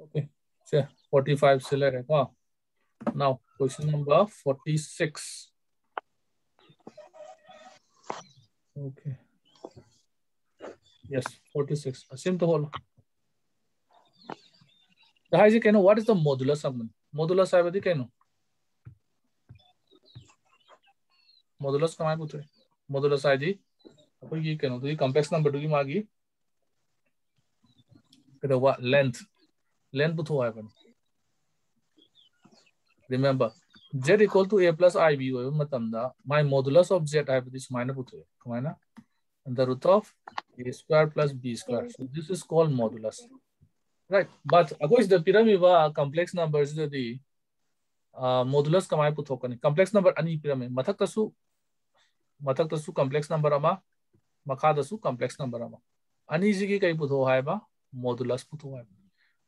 Okay. So 45 se le Now question number 46. Okay. Yes, 46. Assume the whole. The high can what is the modulus of modulus I would know. Modulus come out modulus ID. You can do complex number to the magi. What length? Length तो आए बन remember Z equal to A plus I B ओ मतलब ना my modulus of Z I B this minus put है कमाए ना the root of a square plus B square so this is called modulus right but अगर इस डी पिरामिड वा कंप्लेक्स नंबर जो दी मॉडुलस कमाए पुट होकर नहीं कंप्लेक्स नंबर अन्य पिरामिड मतलब तसु मतलब तसु कंप्लेक्स नंबर अमा मखाद तसु कंप्लेक्स नंबर अमा अन्य जगह कहीं पुट हो है बा मॉडुलस पुट हो है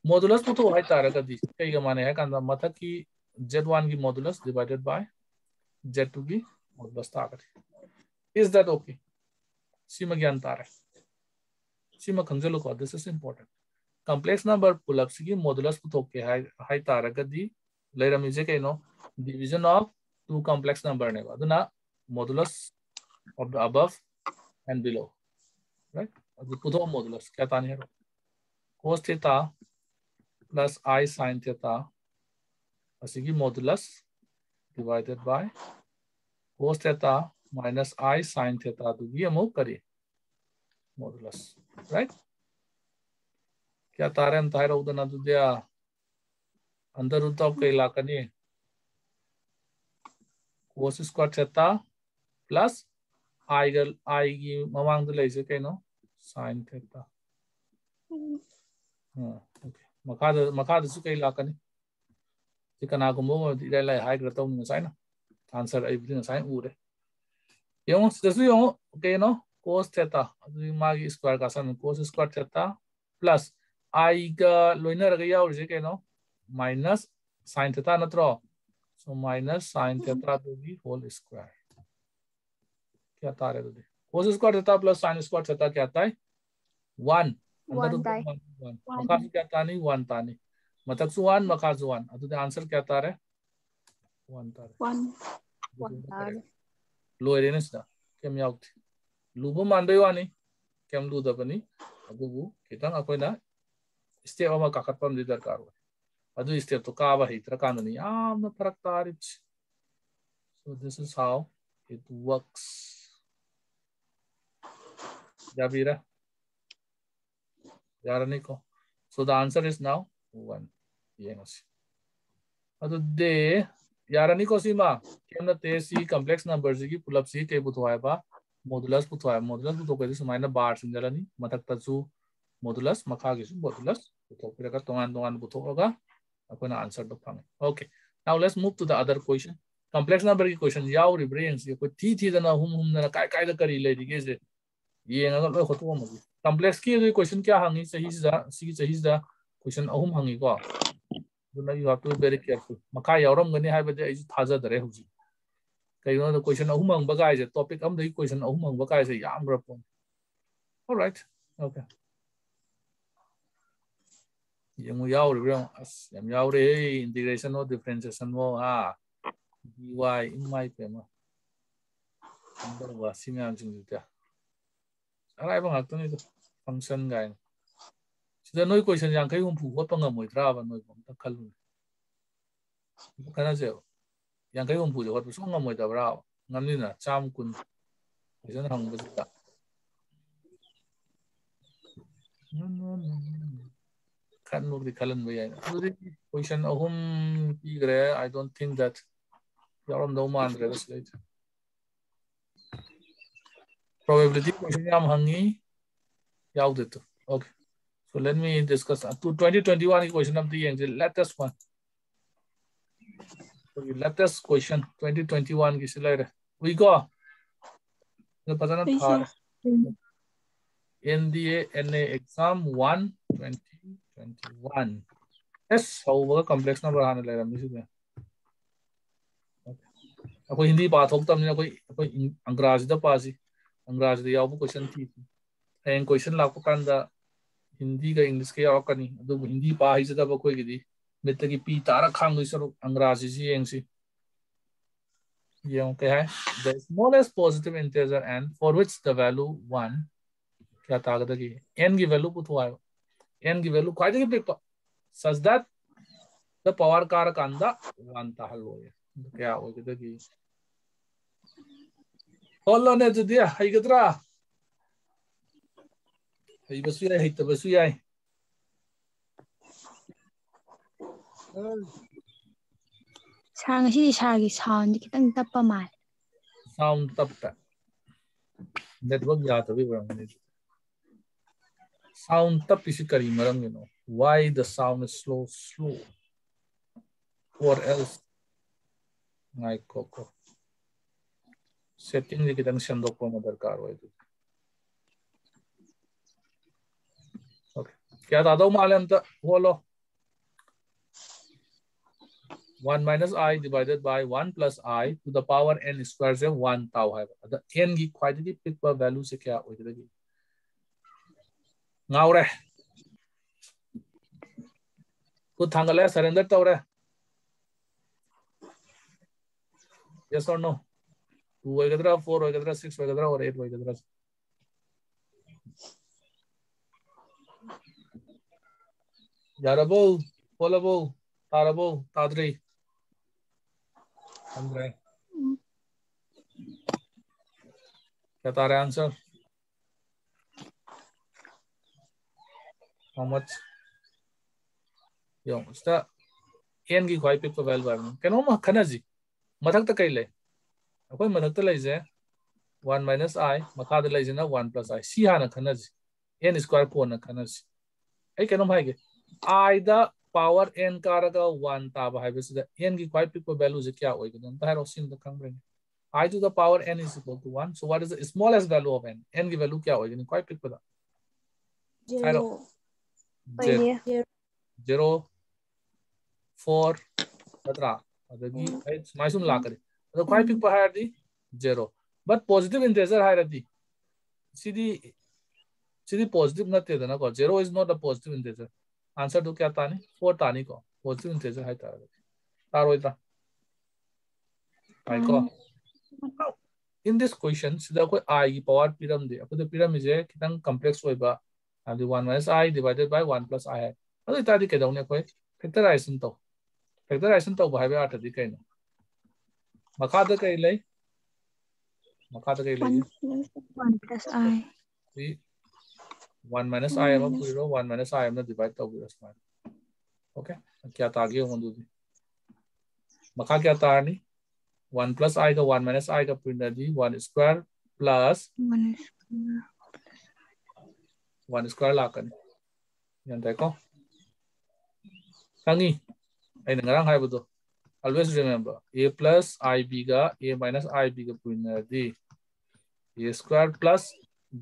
Modulus putho hai taragadi kai ga mane hai kanda mathak ki z1 ki modulus divided by z2 ki modulus taragadi. Is that okay? सीमा ज्ञान तार है सीमा खंजलो को this is important complex number pull-up sigi modulus puthok ke hai hai taragadi leiram ise kaino division of two complex number ne ba aduna modulus of the above and below right adu puthok modulus kya tani hai cos theta plus i sin theta asigi modulus divided by cos theta minus i sin theta दुगी अमुक करिए modulus right क्या तारे हम तारे उधर ना तुझे अंदर उतना कई लाकनी cos square theta plus i gal i की ममांग तो लेसे कहीं नो sin theta हाँ ओके मखाद मखाद कई लाख ने कना कुमो आंसर उरे यों सिदसु यों ओके नो कोस थेटा अदु मागी स्क्वायर का सन cos square theta plus i का लोइनर ग याउ जे के नो माइनस साइन थेटा नत्रो सो माइनस साइन थेटा दु बी होल स्क्वायर क्या तारे दु cos square theta plus sine square theta क्या आता one wantani wantani matakzuan makazuan atau the answer kya tar hai wantar wantar lubu mandai wani kem lu dapani aku bu kita ngakoi na istia oma kakat pam di dar adu istia tu kawa hi tra kanu ni am na parak tarich so this is how it works. Jabira Yaraniko so, the answer is now 1 yes adu de यारनी को सीमा केम ते सी complex number सी पुलप सी के बुथवाय बा मोडुलस बार सिंजलनी मथक तसु मोडुलस मखा के सु मोडुलस बुथो पिरका तोंगान बुथोगा अकोना आंसर दो fungi okay now let's move to the other question complex number की क्वेश्चन याव रि ब्रेन्स ये कोई थी थी दना हुम हुम दना काय काय द करी ले दिगे से ये ना लो खतो मगी complex ki the question kya hangi sahi sa si sahi sa question ahum hangi ko duna you have to very careful. Maka yawram gani hai bade ai thaja dare huji kai no question ahum hang ba kai topic am the question ahum hang ba kai se yam ra pon all right. Okay yang yaw re as yam yaw re integration no differentiation no ha à. dy, in my pema. Number wa sim yam jing ta 알아봐 갔더니 방산가인 진짜 너희 거 전장 그 이건 부고 어떤가 뭐 들어봐 너희 거 칼로 가나세요 양 그건 부죠 그 송가 뭐 잡으라 남리나 짬군 이제는 한번 보자 kan nur di kalan bayai jadi question ahum ki gre i don't think that yaram no man gre slate yam hangi yaude to okay So let me discuss to 2021 question of the angel latest one. So the latest question 2021 की सिलाइर we go. तो पता ना था NDA NA exam 1 2021. Yes, however complex number आने लगा मुझे तो. अकोई हिंदी बात होता हमने अकोई अकोई अंग्रेज़ी दा पासी अंग्रेज़ी दा याव क्वेश्चन थी. एंड क्वेश्चन लाको कंदा हिंदी का इंग्लिश के अदुबु हिंदी पा हिजदब कोइगिदी मित्तगी पी तारा खांग सरुक अंग्राजी सी ये क्या है the smallest positive integer n for which the value 1 क्या तागदगी n की वैल्यू पुथवायो n की वैल्यू खाइदगी पिक such that the power कारक अंदा 1 ताहलोय क्या होगदगी ꯍꯣꯜꯂꯣꯅꯦ ꯑꯗꯨꯗꯤ ꯍꯩꯒꯗ꯭ꯔꯥ ꯍꯩꯕꯁꯨ ꯌꯥꯏ ꯍꯩꯇꯕꯁꯨ ꯌꯥꯏ ꯁꯥ ꯉꯁꯤꯗꯤ ꯁꯥꯔꯒꯤ ꯁꯥꯎꯟꯗꯤ ꯈꯤꯇꯪ ꯇꯞꯄ ꯃꯥꯜꯂꯦ ꯁꯥꯎꯟ ꯇꯞꯄꯦ ꯅꯦꯠꯋꯥꯛ ꯌꯥꯗꯕꯩ ꯑꯣꯏꯔꯝꯒꯅꯤ sound tapisi kari maramgino why the sound is slow slow or else ngai koko setting kitang sendok mo darkar hoy okay kya dado malam ta holo 1 minus i divided by 1 plus i to the power n square से 1 tau है the n की ख्वाइदगी पिकपा value से क्या होइदगी ngaure ku thangale surrender tawre yes or no two 4 வைக்கதரா 6 வைக்கதரா ஒரு 8 வைக்கதரா யாரபோ போலபோ தாரபோ தாத்ரி அம்ரே क्या तारे आंसर हाउ मच यो स्टार एन की क्वाई पिक पर वेल बार में कैन ओ म खना जी मथक कई ले। अखोय मनक त लैजे 1 minus i मखा द लैजे ना 1 plus i. C हान खनज n स्क्वायर को न खनज ऐ केनम हायगे i द पावर n कारगा 1 ताब हायबेस द n की क्वाई पिक वैल्यू ज क्या होइगे न बाहर ओसिन द कंग रेंगे i to the power n is equal to 1 so what is the smallest value of n n की वैल्यू क्या होइगे न क्वाई पिक ज़ीरो ज़ीरो फोर सत्रह अगर ये माइसूम zero but positive integer hayadi sidi sidi positive na te na ko zero is not a positive integer answer to kya tani four tani ko positive integer hay tar taro ita ai ko in this question sida koi i की power pyramid de apode pyramid je kitang complex hoiba adi 1 minus i divided by 1 plus i hai adu itadi ke daune koi factorization to factorization to bhai ba atadi kai no makha da kai lai makha da kai lai 1 plus i 1 minus i am puro 1 minus i am na divide to biro smart okay क्या तागे होंगे दूधी मखा क्या तारनी 1 plus i का 1 minus i का पिंडा दी 1 square plus 1 square 1 square lakani yan tay ko kangi ay nangarang haibudo always remember a plus ib ga a minus ib ga puina di a square plus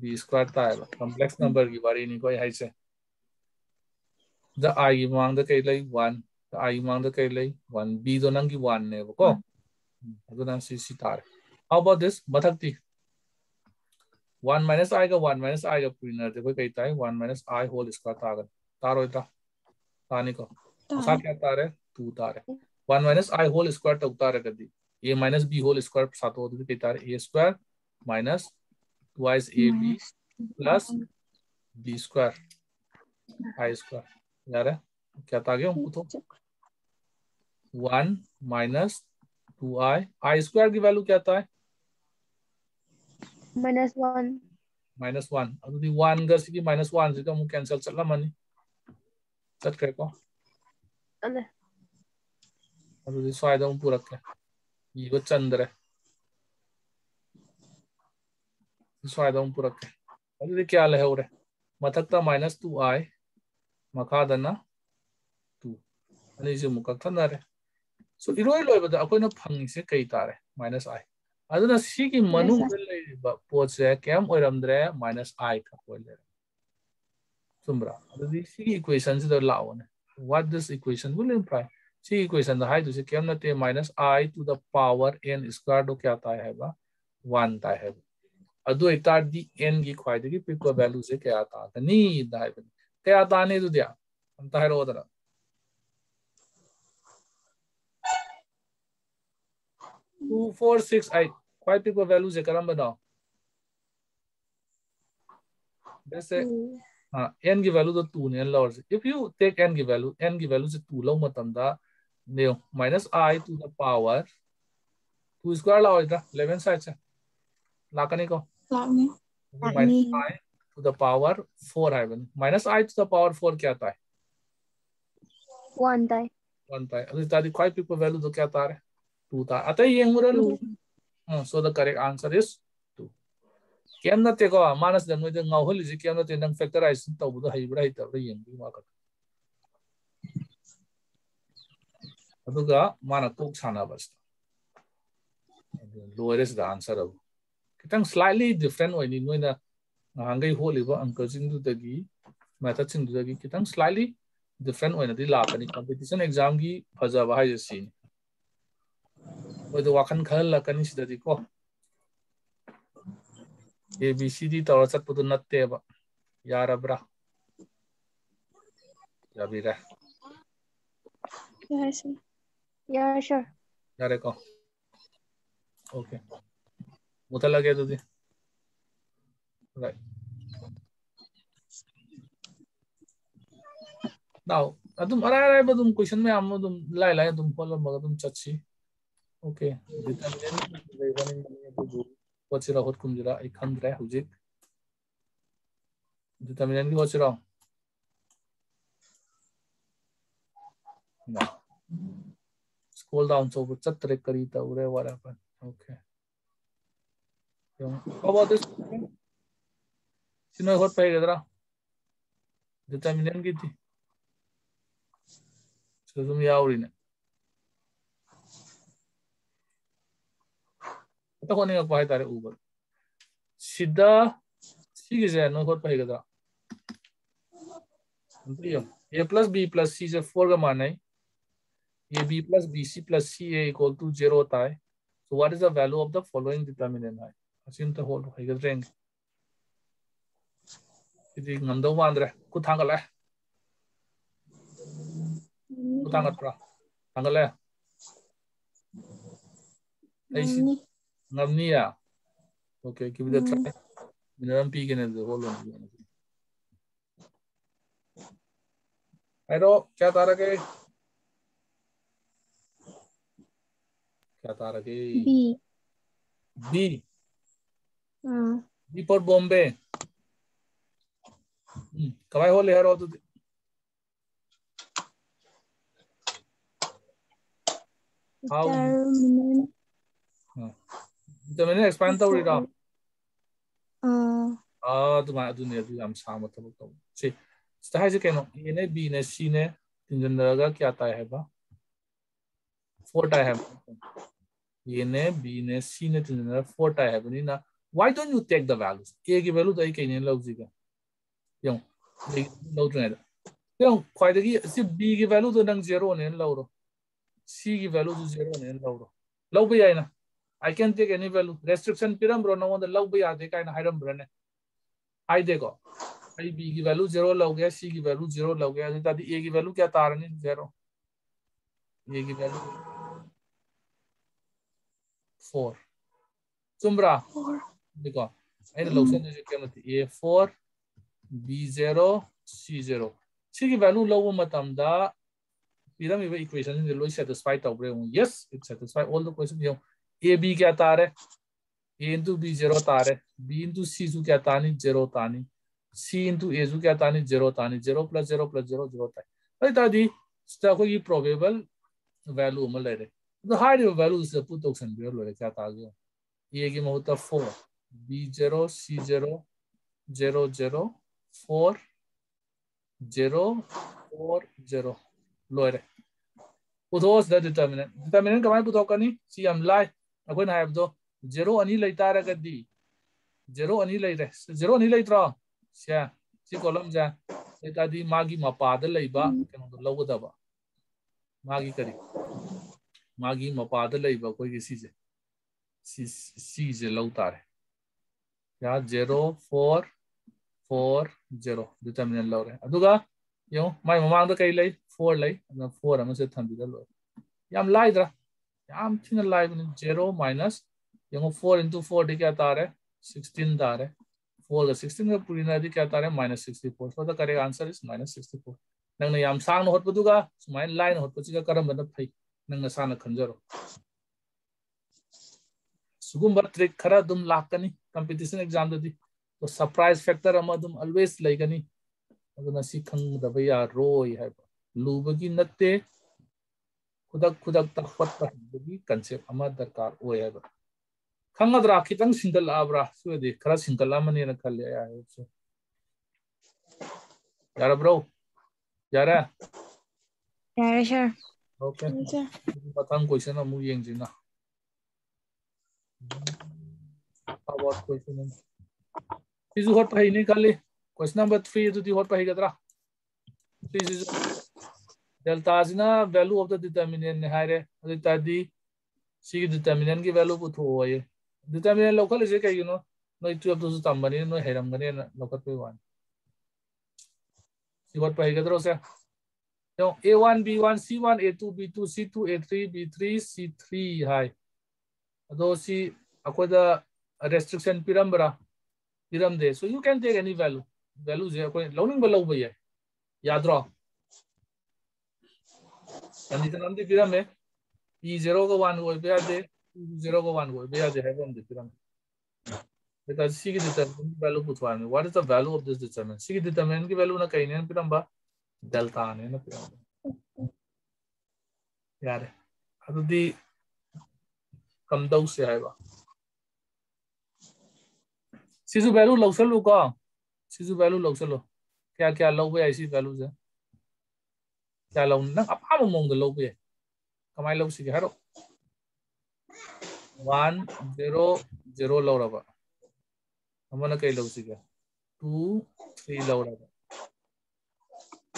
b square tayo complex number ki bari ni ko hai se the i mang da kai lai 1 the i mang da kai lai 1 b do nang ki 1 ne ko adu nang si si tar how about this ti 1 minus i का 1 minus i का प्रिनर देखो कहता है 1 minus i whole square तार तार होता तानी को सा क्या तार है 2 तार है one minus i whole square तक उतार कर दी। A minus b whole square सात हो a square minus twice a b plus b square i square यार क्या था गया तो one minus two i i square की वैल्यू क्या था? माइनस वन माइनस वन अब दी वन गर सी की माइनस वन जिसका मुँह कैंसल चला मनी सच कह को अल्लाह स्वायद पूरक है ये वो चंद्र है क्या लहर है मथकता माइनस टू आए मखा दना टू अरे मुख नर सो इरो लोबद फंग कई तार है माइनस आए अगर मनु पोच कैम ओरमद्रे माइनस आए का कोई सुम्रा अभी इक्वेशन से लाओने व्हाट दिस इक्वेशन वो इम्प्लाई सी इक्वेशन था है जिसे क्या बनाते minus i to the power n square dough क्या आता है वन आता है अदो इतना दी एन की खाई की पिक वैल्यू से क्या आता है नहीं दाय क्या आता नहीं तो दिया हम है रो दरा टू फोर सिक्स आई ख्वाहिश पिक वैल्यू से करम से जैसे हाँ एन की वैल्यू तो से नहीं लॉर्ड इफ़ यू टेक एन की एन की वैल्यू से टू लो मतंदा देव minus i to the power two square लाओ इधर इलेवन साइड से लाकने को पावर फोर आय बन minus i to the power four क्या आता है आंसर इस क्या नतीजा मानस जन्म फेक्टर आहोली तब उधर हाइब्रिड है लोरस आंसर अब खतंग स्लाइटली डिफरेंट हो नागई होलीब अंकलदी मेथडसीदी खतंग स्लाइटली डिफरेंट हो लापनी कंपिटिशन एग्ज़ाम की फजब है वही वाखन खलकनी को ए बी सी दी तौर चतप नब यारब्रा जा रहा Yeah, sure. yare ko okay मुता लगे तुझे right now question में i khandre hujik determinant ki what's wrong no scroll down so what karita ure what happened. Okay. Yeah. How about this? Sino hot paega dra? Determinant ki thi. So tum yauri ne. तो होने का पाए तारे ऊपर सीधा ठीक है no खोट पाएगा था a plus b plus c से फोर का मान है a b plus b c plus c equal to zero होता है। So what is the value of the following determinant I Asim तो होल है। गुड रेंज इदि नंदो वांद्र कुथांगले कुथांगत्रा तांगले एसी नमनिया okay give it try minimum P के ने द होल ऑन हेलो क्या तारा के क्या था है बी। बी। हाँ। बी पर बॉम्बे कवाई हो लेहर हो तो How? हाँ। तो मैंने एक्सपेंड तो उड़ी राम आ तो मैं तो नहीं अभी हम शाम तक तो है जो से कहना। ये ने बी ने सी ने तीन जन लगा क्या ताय है बा? फोर टाइम ने बी ने सी ने तीन फोर टाई है why don't you take the values? A की वैल्यू तो एक ने लो जी का yung लो जो है yung ख्वाइदगी सी b की वैल्यू तो नंग ज़ीरो ने की वैल्यू तो ज़ीरो ने लो रो लो भी आई ना I can take any value. Restriction पिरम नो वन लो भी आते का ना हाइरम ब्रने आई आई बी की वैल्यू ज़ीरो लो गया सी की वैल्यू ज़ीरो लो गया ताकि ए की वैल्यू क्या तारनी ज़ीरो ए वैल्यू फोर चुमरा four. देखो ऐसे जो क्या मतलब a four b zero c zero c की वैल्यू लो वो मतलब दा पिरम इवे इक्वेशन जो लो सेटिस्फाई तब रहे हूँ yes it satisfy all the question yo A B क्या तार है ए इंटू बी ज़ीरो तार है बी इंटू सी जू क्या तानी ज़ीरो तानी सी इंटू ए जू क्या तानी ज़ीरो तानी zero plus zero plus zero zero ताई अरे तादी स्टा को प्रोबेबल वैल्यू में ले रहे तो हाई वैल्यू से पुट ऑप्शन भी ले क्या ता गया ए की महत्व four b zero c zero zero zero four zero four zero लोरे। पुथोस द डिटर्मिनेंट डिटर्मिनेंट कमाई पुथोकनी सी हम लाई अखोना हाइबदो जेरो अनी लेतारगदी जेरो अनी लेरे जेरो अनी लेत्रो से सी कॉलम जा। लेतादी मागी मपाद लेबा केनो लवदबा मागी करी। मागी मपाद लेबा कोई किसी से सी सी से लौतारे या zero four 4 0 determinant lore aduga yo mai mamang da kai lay 4 lay na 4 ama se thambi da lo yam lai dra yam thina lai bin 0 minus yo 4 into 4 di kya tar hai 16 tar hai 4 ga 16 ga puri na di kya tar hai minus 64 so the correct answer is minus 64 nang na yam sang no hot paduga trick खरा दुम लाकनी, competition exam तो surprise factor दुम always लेगनी। खब या रो है। Lube की नत्ते, खुदक खुदक तकपत्ती कंसेप दरकार खंगद्रा खित सिंगल आब्रादी खरा सिंगल खल जा रहा ब्रो जा है सर yeah. ओके मथंग क्वेश्चन अमु येंजिना अबाउट क्वेश्चन सिजु हट पाही नहीं खाली क्वेश्चन नंबर थ्री जो हट पाही गदरा डेल्टा जिना वैल्यू ऑफ़ द डिटरमिनेंट ने हारे अदि तादी सी डिटरमिनेंट की वैल्यू पुथो होये डिटरमिनेंट लोकल इसे कहीं नो नो ट्वेल्व तो तंबनी नो हेरम गने लोकल पे वन सी हट पाही गदरा से तो A1 B1 C1 A2 B2 C2 A3 B3 C3 हाय अदो सी अकोदा restriction pirambara piramde so you can take any value value je koi loading ba lau ba ye yaad ro condition am de piram hai e 0 ko 1 ho be ade 0 ko 1 ho be ade hai on de piram because c ki determinant value puthwa me what is the value of this determinant c ki determinant ki value na kahin ne piram ba delta ane na piram यार अदुदी कमदौ से है बा सिजु value लौसलो को सिजु value लौसलो क्या क्या लौबे ऐसी वैल्यू से क्या लौ नंग अपाम मोंग लौबे कमाई लौसिगे हारो 1 0 0 लौरबा हमना कई लौसिगे 2 3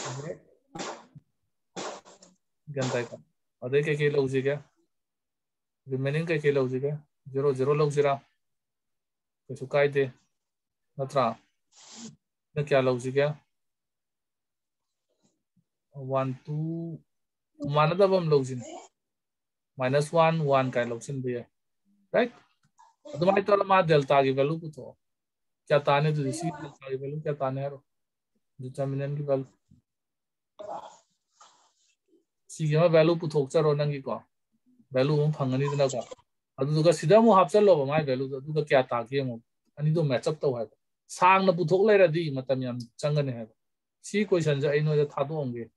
लौरबा गंताई का अदे के के लौसिगे रिमेनिंग के के लौसिगे 0 0 लौसिरा कैसु कायदे नत्रा। न क्या लौसिगे वन टू मानदब हम लौसिन माइनस वन वन का लौसिन भी है राइट अदुमाई तो मा डेल्टा की वैल्यू पुथो क्या ताने तो सी डेल्टा की वैल्यू क्या ताने है डिटरमिनेंट की वैल्यू सिगे मा वैल्यू पुथोक चरो नंगी को वैल्यू हम फंगनी दना को अदुगा सिदा मु हापचलो माय वैल्यू अदुगा क्या ताके मु अनि दो मैच अप तो है न याम चंगने है सी नो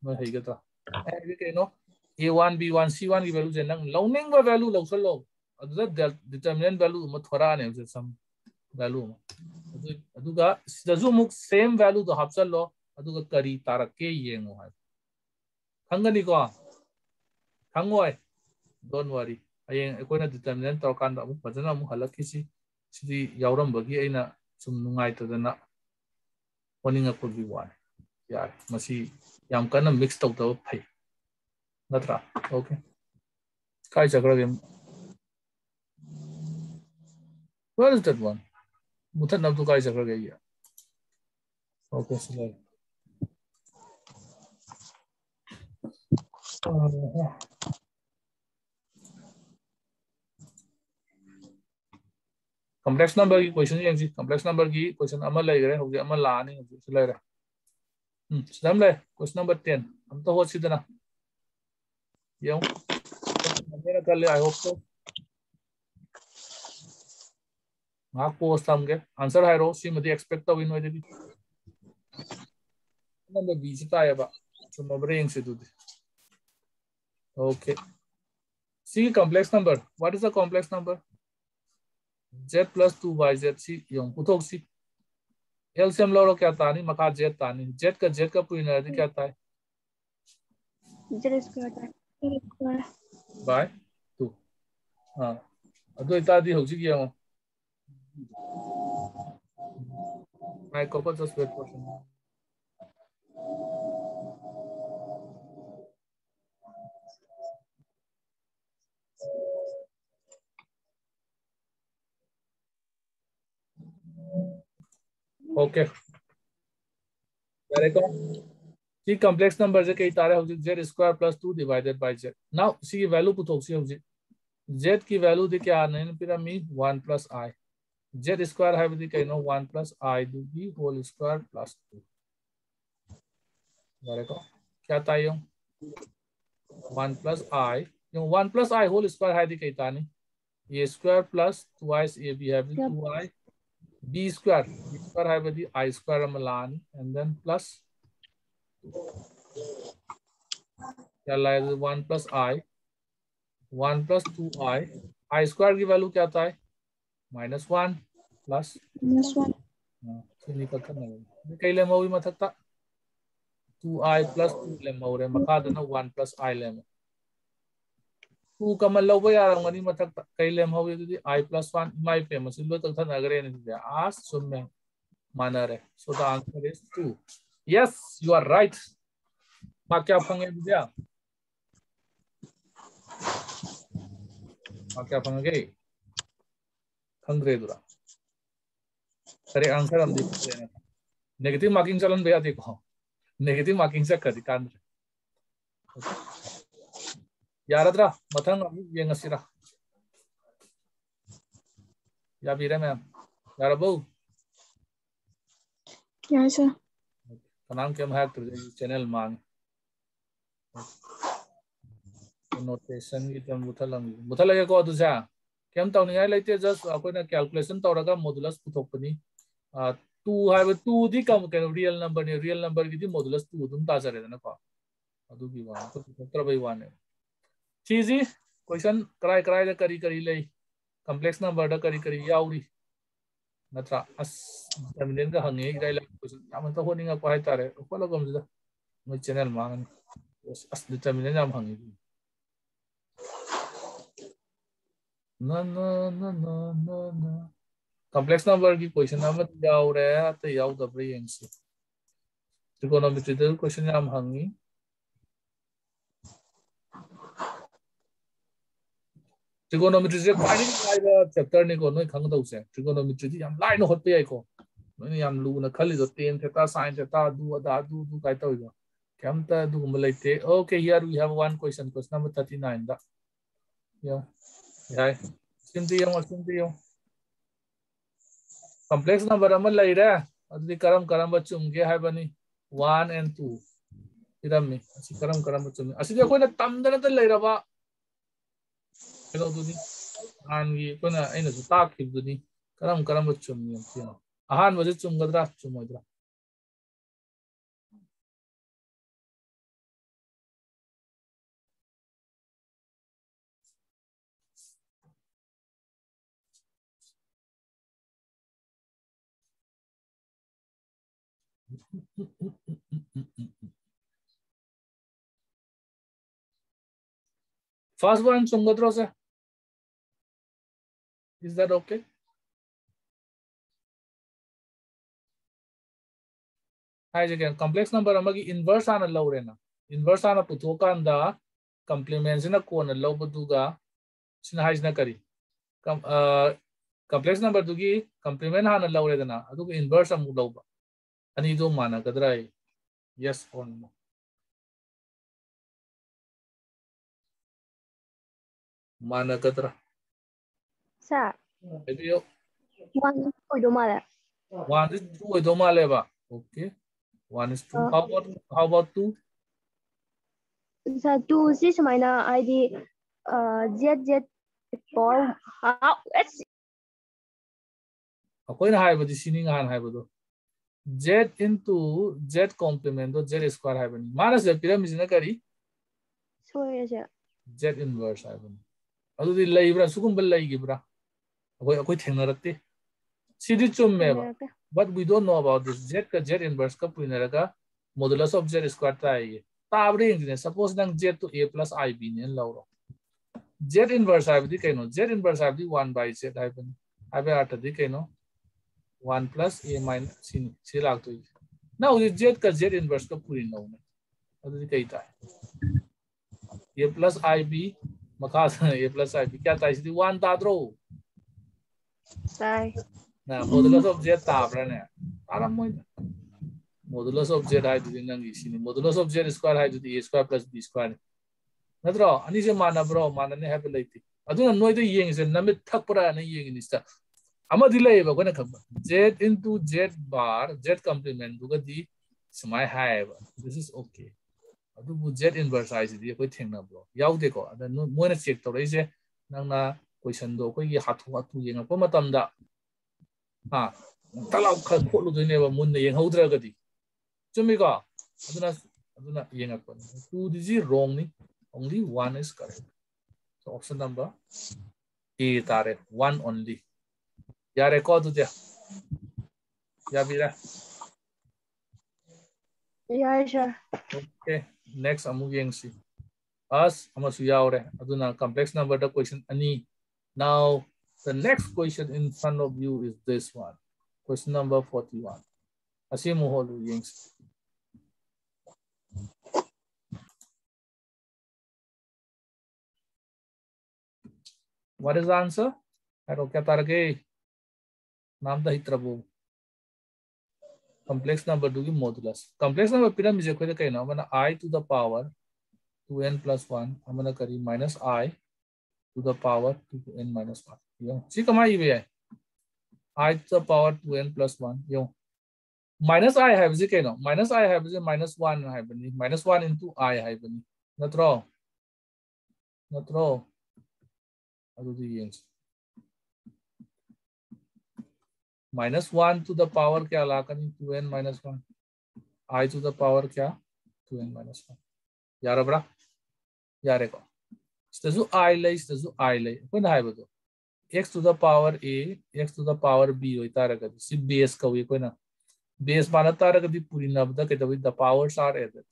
नो हेगता ए केनो a1 b1 c1 की वैल्यू जे नंग लौनिंग बा वैल्यू लौसलो अदुदा डिटरमिनेंट वैल्यू म थोरा ने जे सम वैल्यू म अदुगा सिदाजु मुक सेम वैल्यू दो हापचलो अदुगा करी है 강가니까 강호에 don't worry ꯍꯌꯦꯡ ꯑꯩꯈꯣꯏꯅ ꯗꯤꯇꯔꯃꯤꯅꯦꯟ ꯇꯧꯔꯀꯥꯟꯗ ꯑꯃꯨꯛ ꯐꯖꯅ ꯑꯃꯨꯛ ꯍꯜꯂꯛꯈꯤꯁꯤ ꯁꯤꯗꯤ ꯌꯥꯎꯔꯝꯕꯒꯤ ꯑꯩꯅ ꯁꯨꯝ ꯅꯨꯡꯉꯥꯏꯇꯗꯅ ꯍꯣꯠꯅꯤꯡꯉꯛꯄꯒꯤ ꯋꯥꯅꯤ ꯌꯥꯔꯦ ꯃꯁꯤ ꯌꯥꯝ ꯀꯟꯅ ꯃꯤꯛꯁ ꯇꯧꯗꯕ ꯐꯩ ꯅꯠꯇ꯭ꯔꯥ ꯑꯣꯀꯦ ꯀꯥꯏ ꯆꯠꯈ꯭ꯔꯒꯦ ꯋꯦꯔ ꯏꯁ ꯗꯦꯠ ꯋꯥꯟ ꯃꯨꯊꯠꯅꯕꯗꯨ ꯀꯥꯏ ꯆꯠꯈ꯭ꯔꯒꯦ ꯑꯩꯒꯤ ꯑꯣꯀꯦ ꯁꯤ ꯂꯩꯔꯦ कंप्लेक्स नंबर की क्वेश्चन ये जी. कंप्लेक्स नंबर की क्वेश्चन अमर लग रहे हो अमर ला नहीं हो लग रहा. हम्म सदम ले क्वेश्चन नंबर 10 हम तो हो सीधा ना. ये मेरा कर ले आई होप तो मार्क पोस्ट हम के आंसर है रो सी मुझे एक्सपेक्ट तो विन हो जाएगी नंबर बीच तो आया बा. तो सुमबरे इंग से दूधी complex number what is the complex number z plus 2yz सी yung puthok si LCM loro क्या तानी मका z तानी z का z का पुइनर दी क्या ताय z square by 2 हाँ। अदो इतादी हौजी किया हो मैं Copa just wait for some Okay. Correct C complex number से कई तारे हो z square plus 2 divided by z. Now सी की वैल्यू पुथोक सी हो z की वैल्यू दी क्या आने पिरामी 1 प्लस i. Z स्क्वायर है दी कहीं 1 प्लस i दूगी होल स्क्वायर प्लस 2 करेक्ट क्या तायो 1 plus i. yung 1 plus i whole square hai di kay tani a square plus twice ab have 2i b square b square hai di i square malan and then plus क्या लाएगा one plus i one plus two i i square की value क्या आता है minus one plus minus 1. निकल कर कई लेम हुई मथकता टू आई प्लस टू लेम हो रहे मखा देना वन प्लस आई लेम टू कमल लौब यारंगनी मथक कई लेम हो आई प्लस वन माई पे लो तक नगरे आस सुमे मानरे so the answer is two yes you are right मा क्या फंगे दिया मा क्या फंगे खंग्रे दुरा करे आंसर हम दिख नेगेटिव मार्किंग चलन भैया देखो नेगेटिव मार्किंग से कदी कान यारद्रा मथंग अमुक येंगसिरा याबीरे मैम यारबो Yes, sir. kanang kem hack to channel mang notation ki tam muthalang muthalage ko du ja kem taw ningai leite just akoina calculation tawraga modulus puthokpani two है टू दी कम के रियल नंबर ने real number की दी modulus ता को अदु की वन को भाई वन है चीजी क्वेश्चन कराय दा, करी करी ले। कॉम्प्लेक्स नंबर करी करी याउरी नत्रा अस टर्मिनल का हंगे इदाय ला क्वेश्चन याम तो होनिंग को हाय तारे फॉलो कम दा। मैं चैनल मांगन। अस डिटर्मिनेंट याम हंगे ना ना ना ना ना ना। complex number की क्वेश्चन अमत याव रे तो याव दब्रे यंगसी trigonometry दा क्वेश्चन याम हंगी trigonometry से खाली लाइव चैप्टर ने को नोय खंग दउसे trigonometry दी याम लाइन होत को नोय याम लू ना खली दो tan theta sin theta दू अदा दू दू काय तो इगो केम ता दू गुम लेते okay here we have one question question number 39 दा यो याय सिंधी यो सिंधी यो complex number अमल लेरे अदि करम चुमगे हाइबनी 1 and 2 इरमी असि करम करम चुम असि दे कोइना तमदना त First one, Sungatrose. Is that okay? Hi, again, complex number amagi inverse ana lawrena. Inverse ana puthokanda complements na kona lawbaduga sina haisna kari. Uh, complex number dugi complement hana lawredana aduga inverse amu lawba. Ani do mana kadrai. Yes or no. Mana kadra. Sir, Maybe you one oi do mala. one is two with Omaleva. Okay. One is two. Uh, How about how about two? Sir, two si sumaina ID uh Z Z for how it's अकोइन हाइबदी सिनिंग हान हाइबदो z into z complement do z square हाइबनी मानस जे pyramid न करी so yes sir. z inverse हाइबनी अदुदि लैब्रा सुकुम लैगिब्रा अकोइ अकोइ थेंगनरते सिदि चुम्मेबा America. but we don't know about this z का z inverse का पुइनरगा modulus of z square ताई ताबरे इंजिने suppose नंग z to a plus ib ने लौरो हाइबदी कैनो z inverse हाइबदी 1 by z हाइबनी हाइबे आटदी कैनो 1 plus a minus sin si lag to now the z का z inverse का पूरी ना होने अदुदि कई ता a plus ib मखा a plus ib क्या ता इसदी 1 ता द्रो Sai. ना modulus of z ता आपरा ने आराम मोइ modulus of z हाइदुदी नंगी सिनी modulus of z square हाइदुदी a square plus b square नत्रो अनि से मानब्रो मानने है लेती अदुना नोइदो येंगिसे नमित थकपरा न येंगिनिस्ता अमदि लेबा कोना खब z into z bar z complement दुगदी समाय हायबा this is okay अदा मोइना चेक तौरइसे नंगना क्वेश्चन दो कोइ हाथु हाथु येंगपो मतमदा हा ख खोलुदोइनेबा मुन्ने येंहौद्रगदी चुमिको अदुना अदुना येंगपन 2 दिजी wrong ni only one is correct so option number A tare one only ya record tu dia ya bira yeah sure okay next amu yeng si as amasu yaure aduna complex number the question ani now the next question in front of you is this one question number 41 asimu holu yeng si What is the answer? Haro kya targe? Naam da hitrabu. Complex number do modulus. Complex number is equal to mana i to the power 2n plus 1. Amana kari minus i to the power 2n minus 1. Yo. Si kama ibe hai. i to the power 2n plus 1. Yo. Minus i have is kano. Minus i have is minus 1 have ni minus 1 into i have. Not wrong. Not wrong. अदुदी young minus one to the power क्या लाकनी two n minus one. I to the power क्या? Two n minus one. यारब्रा यारेको सिदसु i लै सिदसु i लै। कोन हाइबदो x to the power a x to the power b होई तारगदि सि बेस कवि कोना बेस माना तारगदि पूरी नबदा के दबि द पावर्स आर एडेड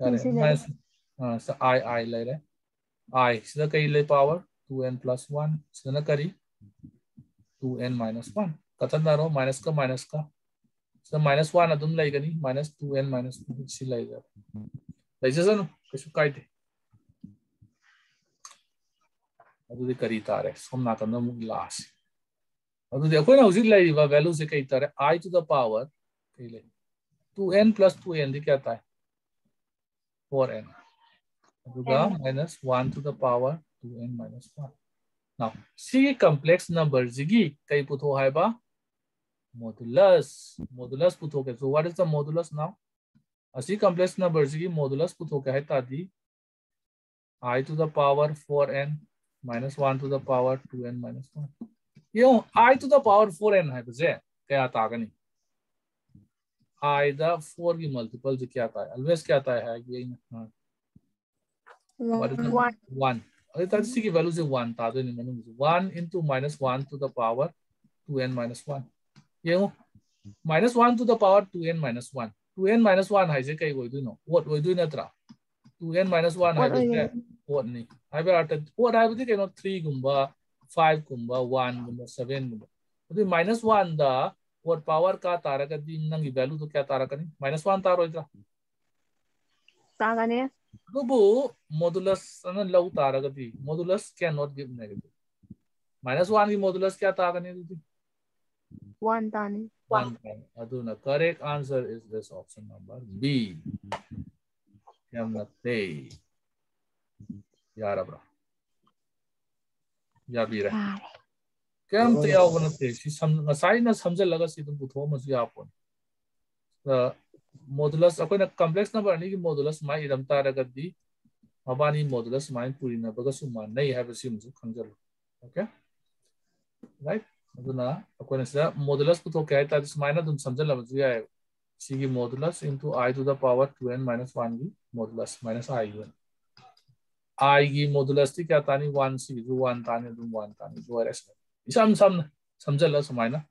तारे माइनस हाँ। स आई आई लै रे आई सिदा कई लै power 2n plus 1 sina kari 2n minus 1 कथन माइनस का माइनस का। सर माइनस वन अदम लाइगा minus two n minus two सी लाइगा लाइज सर कश का करी तारे सोमनाथ लास अखना वैल्यू से कई तारे आई टू द पावर कई two n plus two n दी क्या? Four n minus one to the power two n minus one ना सी कंप्लेक्स नंबर जी कई पुथो है modulus. Modulus putho ke. So what is the modulus now? A C complex number zigi modulus putho ke hai tadi i to the power 4n minus 1 to the power 2n minus 1. yung i to the power 4n hai bजे kya आता Ghani i the 4 की multiple जो क्या आता है always क्या आता है यही ना what is the one one अरे ताकि सी की वैल्यू से 1 तादो नि Manu 1 into minus 1 to the power 2n minus 1 ꯌꯦꯡꯉꯨ minus 1 to the power 2n minus 1 2n minus 1 ꯍꯥꯏꯁꯦ ꯀꯩ ꯑꯣꯏꯗꯣꯏꯅꯣ ꯑꯣꯠ ꯑꯣꯏꯗꯣꯏ ꯅꯠꯇ꯭ꯔꯥ 2n minus 1 ꯍꯥꯏꯕꯁꯦ ꯑꯣꯠꯅꯤ ꯍꯥꯏꯕ ꯑꯥꯔꯊ ꯑꯣꯠ ꯍꯥꯏꯕꯗꯤ ꯀꯩꯅꯣ 3 ꯒꯨꯝꯕ 5 ꯒꯨꯝꯕ 1 ꯒꯨꯝꯕ 7 ꯒꯨꯝꯕ ꯑꯗꯨ minus 1 ꯗ ꯑꯣꯠ ꯄꯥꯋꯔ ꯀꯥ ꯇꯥꯔꯒꯗꯤ ꯅꯪꯒꯤ ꯚꯦꯂꯨꯗꯣ ꯀꯌꯥ ꯇꯥꯔꯛꯀꯅꯤ minus 1 ꯇꯥꯔꯣꯏꯗ꯭ꯔꯥ ꯇꯥꯒꯅꯤ ꯑꯗꯨꯕꯨ ꯃꯣꯗꯨꯂꯁ ꯑꯅ ꯂꯧ ꯇꯥꯔꯒꯗꯤ ꯃꯣꯗꯨꯂꯁ ꯀꯦꯟ ꯅꯣꯠ ꯒꯤꯚ ꯅꯦꯒꯦꯇꯤꯚ minus 1 की मॉडुलस क्या था अगने One, Dani. One. Aduna. Correct answer is this option number B. Yamnate. Yarabra. Yabira. Kem te yawanate. She some assign us Hamza Lagasi to Puthomas Yapon. The modulus, upon a complex number, and even modulus, my idam taragadi. Mabani modulus, mine purina, Bagasuman, nay have assumed Okay? Right? Modulus को समझल modulus into i to the two n minus one modulus minus i n i modulus थी क्या one one ताने one इसम सम समझ ल सुमायना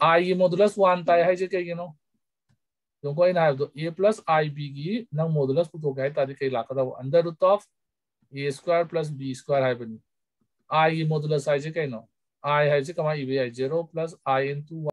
आई की मोदलस one ताय है जे ए प्लस आई बी की न मोदलस को तो गए ता दे के Laka under root of a square plus b square है की मॉडुलस आई जे कइनो i है कमा ib है 0 plus i into